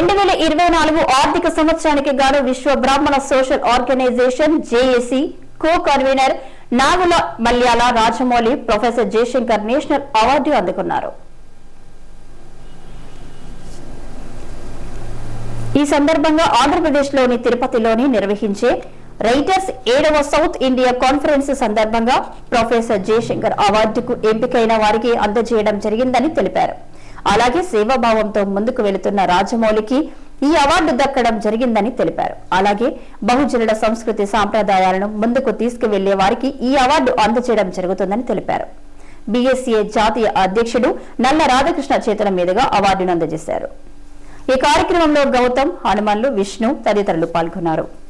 రెండు వేల ఇరవై నాలుగు ఆర్థిక సంవత్సరానికి గాను Vishwa Brahmana social organization JAC co convener Nagula Malyala Rajamouli professor Jayashankar national award అందుకున్నారు. ఈ సందర్భంగా ఆంధ్రప్రదేశ్లోని తిరుపతిలోని నిర్వహించే రైటర్స్ ఏడవ సౌత్ ఇండియా కాన్ఫరెన్స్ సందర్భంగా ప్రొఫెసర్ జయశంకర్ అవార్డుకు ఎంపికైన వారికి అందజేయడం జరిగిందని తెలిపారు. అలాగే సేవాభావంతో ముందుకు వెళుతున్న రాజమౌళికి ఈ అవార్డు దక్కడం జరిగిందని తెలిపారు. అలాగే బహుజనుల సంస్కృతి సాంప్రదాయాలను ముందుకు తీసుకువెళ్ళే వారికి ఈ అవార్డు అందజేయడం జరుగుతుందని తెలిపారు. బీఎస్సీఏ జాతీయ అధ్యక్షుడు నల్ల రాధాకృష్ణ చేతుల మీదుగా అవార్డును అందజేశారు. ఈ కార్యక్రమంలో గౌతమ్ హనుమన్లు విష్ణు తదితరులు పాల్గొన్నారు.